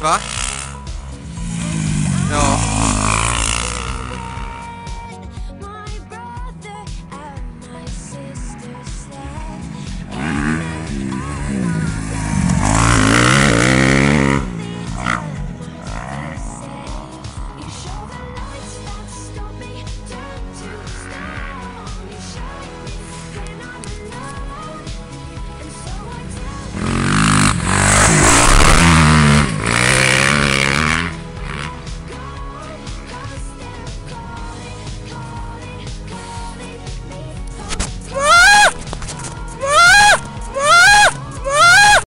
Right